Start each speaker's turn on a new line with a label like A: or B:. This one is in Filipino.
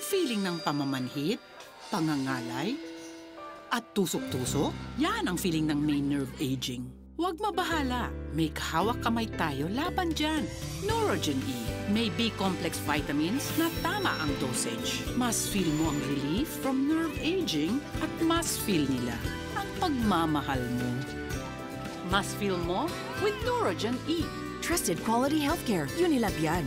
A: Ang feeling ng pamamanhit, pangangalay, at tusok-tusok, yan ang feeling ng may nerve aging. Huwag mabahala. May kahawak kamay tayo laban dyan. Neurogen E. May B-complex vitamins na tama ang dosage. Mas feel mo ang relief from nerve aging at mas feel nila ang pagmamahal mo. Mas feel mo with Neurogen E.
B: Trusted quality healthcare. Unilab yan.